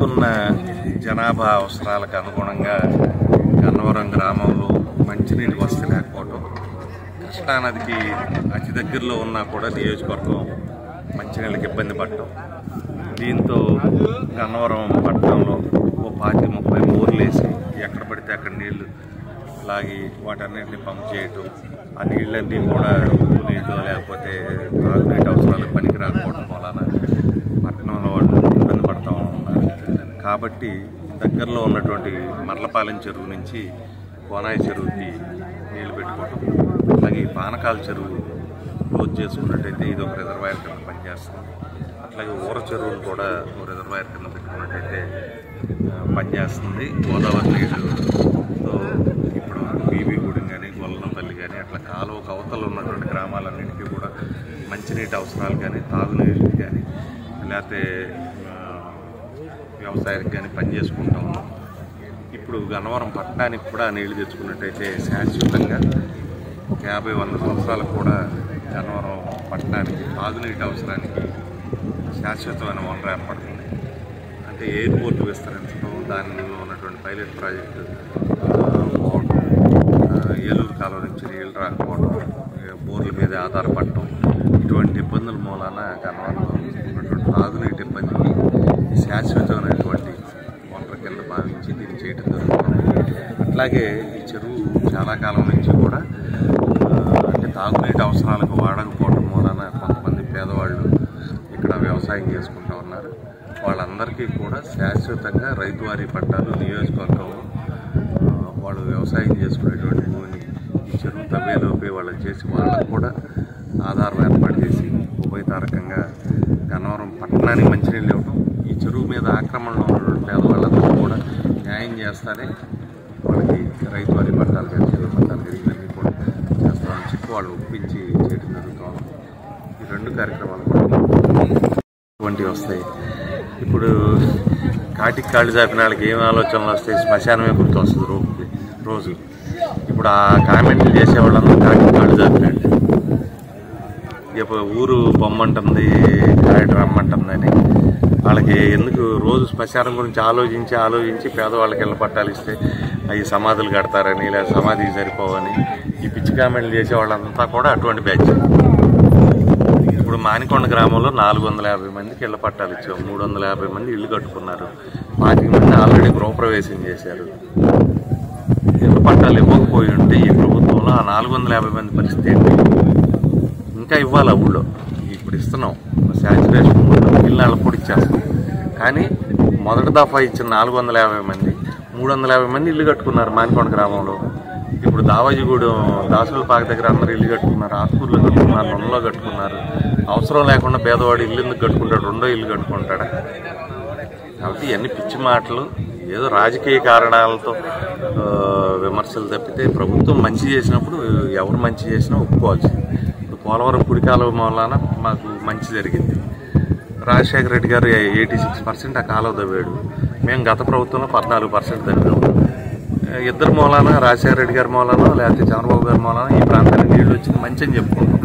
పెరుగుతున్న జనాభా అవసరాలకు అనుగుణంగా గన్నవరం గ్రామంలో మంచినీటి వసతి లేకపోవటం కృష్ణానదికి అతి దగ్గరలో ఉన్నా కూడా నియోజకవర్గం మంచినీళ్ళకి ఇబ్బంది పడటం దీంతో గన్నవరం పట్టణంలో ఓ పాతి ముప్పై బోర్లు వేసి ఎక్కడ పడితే అక్కడ నీళ్ళు లాగి వాటన్నిటిని పంప్ చేయటం ఆ నీళ్ళన్నీ కూడా నీళ్ళు లేకపోతే తాగునీటి అవసరాలకు పని రాకపోవడం వలన పట్టణంలో వాళ్ళు ఇబ్బంది పడతా ఉన్నారు కాబట్టి దగ్గరలో ఉన్నటువంటి మర్లపాలెం చెరువు నుంచి కోనాయి చెరువుకి నీళ్ళు పెట్టుకోవటం. అలాగే ఈ పానకాల చెరువు క్లోజ్ చేసుకున్నట్టయితే ఇది ఒక రిజర్వాయర్ కింద పనిచేస్తుంది. అట్లాగే ఊర చెరువును కూడా రిజర్వాయర్ కింద పెట్టుకున్నట్టయితే పనిచేస్తుంది. గోదావరి నీళ్ళతో ఇప్పుడు బీబీగూడెం కానీ గొల్లనపల్లి కానీ అట్లా కాలువ కవతలు ఉన్నటువంటి గ్రామాలన్నింటికీ కూడా మంచినీటి అవసరాలు కానీ తాగునీరు కానీ లేకపోతే వ్యవసాయానికి కానీ పని చేసుకుంటా ఉన్నాం. ఇప్పుడు గన్నవరం పట్టణానికి కూడా నీళ్ళు తెచ్చుకున్నట్టయితే శాశ్వతంగా ఒక యాభై వంద సంవత్సరాలకు కూడా గన్నవరం పట్టణానికి తాగునీటి అవసరానికి శాశ్వతమైన వనరు ఏర్పడుతుంది. అంటే ఎయిర్పోర్ట్ విస్తరించడం దానిలో ఉన్నటువంటి పైలట్ ప్రాజెక్టు పోవడం ఏలూరు కాలువ నుంచి నీళ్ళు రాకపోవడం బోర్ల మీద ఆధారపడటం ఇటువంటి ఇబ్బందుల మూలాన గన్నవరంలో ఉన్నటువంటి తాగునీటి ఇబ్బందికి శాశ్వతమైన వనరు కింద భావించి దీన్ని చేయడం జరుగుతుంది అట్లాగే ఈ చెరువు చాలా కాలం నుంచి కూడా అంటే తాగునీటి అవసరాలకు వాడకపోవడం మూలన కొంతమంది పేదవాళ్ళు ఇక్కడ వ్యవసాయం చేసుకుంటూ ఉన్నారు. వాళ్ళందరికీ కూడా శాశ్వతంగా రైతువారీ పట్టాలు నియోజకవర్గంలో వాళ్ళు వ్యవసాయం చేసుకునేటువంటి భూమిని ఈ చెరువు తవ్వేలోపే వాళ్ళకి చేసి వాళ్ళకు కూడా ఆధారం ఏర్పాటు చేసి ఉభయతారకంగా గన్నవరం పట్టణానికి మంచినీళ్ళు ఇవ్వడం ఈ చెరువు మీద ఆక్రమణలో ఉన్నటువంటి పేదవాళ్ళందరూ కూడా న్యాయం చేస్తానే వాళ్ళకి రైతు వారి పట్టాలు కానీ చెరువు పట్టాలు కానీ ఇవన్నీ కూడా చేస్తామని చెప్పి వాళ్ళు ఒప్పించి చేయడం జరుగుతాం ఈ రెండు కార్యక్రమాలు కూడా వస్తాయి. ఇప్పుడు కాటికి కాళ్ళు చాపిన వాళ్ళకి ఏం ఆలోచనలు వస్తాయి? శ్మశానమే గుర్తు వస్తుంది రోజుకి రోజు? ఇప్పుడు ఆ కామెంట్లు చేసే వాళ్ళందరూ కాటికి కాళ్ళు చాపినట్టు ఊరు బొమ్మంటుంది కాయట రమ్మంటుందని వాళ్ళకి ఎందుకు రోజు శ్మశానం గురించి ఆలోచించి ఆలోచించి పేదవాళ్ళకి ఇళ్ళ పట్టాలు ఇస్తే అవి సమాధులు కడతారని లేదా సమాధికి సరిపోవని ఈ పిచ్చి కామెంట్లు చేసే వాళ్ళంతా కూడా అటువంటి బ్యాచ్. ఇప్పుడు మానికొండ గ్రామంలో నాలుగు వందల యాభై మందికి ఇళ్ళ పట్టాలు ఇచ్చాం. మూడు వందల యాభై మంది ఇల్లు కట్టుకున్నారు. పాతిక మంది ఆల్రెడీ గృహప్రవేశం చేశారు. ఇళ్ళ పట్టాలు ఇవ్వకపోయి ఉంటే ఈ ప్రభుత్వంలో ఆ నాలుగు వందల యాభై మంది పరిస్థితి ఏంటి? ఇంకా ఇవ్వాలి ఊళ్ళో? ఇప్పుడు ఇస్తున్నాం. శాచురేషన్ ఇల్లు వాళ్ళకి పొడి ఇచ్చేస్తాం. కానీ మొదటి దఫా ఇచ్చిన నాలుగు వందల యాభై మంది మూడు వందల యాభై మంది ఇల్లు కట్టుకున్నారు మానికొండ గ్రామంలో. ఇప్పుడు దావాజీగూడెం దాసుల పాక దగ్గర అందరూ ఇల్లు కట్టుకున్నారు ఆత్కూరులో కట్టుకున్నారు నొన్నలో కట్టుకున్నారు. అవసరం లేకుండా పేదవాడు ఇల్లు ఎందుకు కట్టుకుంటాడు? రెండో ఇల్లు కట్టుకుంటాడా? కాబట్టి ఇవన్నీ పిచ్చి మాటలు. ఏదో రాజకీయ కారణాలతో విమర్శలు తప్పితే ప్రభుత్వం మంచి చేసినప్పుడు ఎవరు మంచి చేసినా ఒప్పుకోవాల్సింది పోలవరం కుడికాలువ మూలాన మాకు మంచి జరిగింది. రాజశేఖర రెడ్డి గారు ఎయిటీ సిక్స్ పర్సెంట్ ఆ కాలువ తవ్వాడు మేము గత ప్రభుత్వంలో పద్నాలుగు పర్సెంట్ తవ్వాము ఇద్దరు మూలాన రాజశేఖర రెడ్డి గారి మూలాన లేకపోతే చంద్రబాబు గారి మూలాన ఈ ప్రాంతానికి నీళ్ళు వచ్చింది మంచి అని చెప్పుకుంటాం.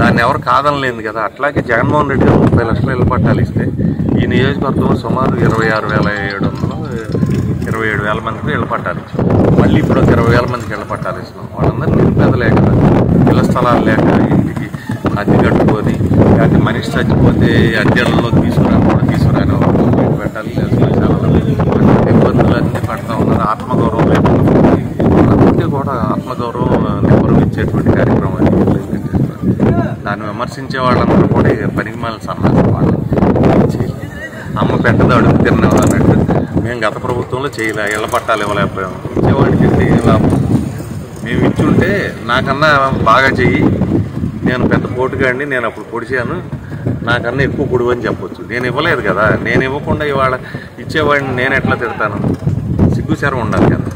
దాన్ని ఎవరు కాదనలేదు కదా. అట్లాగే జగన్మోహన్ రెడ్డి గారు ముప్పై లక్షల ఇళ్ళ పట్టాలు ఇస్తే ఈ నియోజకవర్గంలో సుమారు ఇరవై ఆరు వేల ఏడు వందలు ఇరవై ఏడు వేల మందికి ఇళ్ళ పట్టాలు ఇచ్చాం. మళ్ళీ ఇప్పుడు ఒక ఇరవై వేల మందికి ఇళ్ళ పట్టాలు ఇస్తున్నాం. వాళ్ళందరూ నిరుపేదలే కదా. ఇళ్ళ స్థలాలు లేక ఇంటికి అద్దె కట్టుకొని అది మనిషి చచ్చిపోతే అద్దెలలో తీసుకురాని కూడా తీసుకురాని వాళ్ళు పెట్టాలి ఇబ్బందులన్నీ పడతా ఉన్నారు. ఆత్మగౌరవం లేకుండా వాళ్ళందరికీ కూడా ఆత్మగౌరవం నిపుణం ఇచ్చేటువంటి కార్యక్రమం అది దాన్ని విమర్శించే వాళ్ళందరూ కూడా పనికి మళ్ళీ సన్నాసం వాళ్ళు అమ్మ పెట్టదు అడుగు తిన్నాం అన్నట్టు మేము గత ప్రభుత్వంలో చేయలే ఇళ్ళ పట్టాలు ఇవ్వలేకపోయాము ఇచ్చేవాడికి ఏంటి ఏం లాభం. మేము ఇచ్చుంటే నాకన్నా బాగా చెయ్యి నేను పెద్ద పోటుగాడిని నేను అప్పుడు పొడిచాను. నాకన్నా ఎక్కువ పొడువు అని చెప్పొచ్చు. నేను ఇవ్వలేదు కదా నేను ఇవ్వకుండా ఇవాళ ఇచ్చేవాడిని నేను ఎట్లా తిడతాను? సిగ్గుచారం ఉండాలి కదా.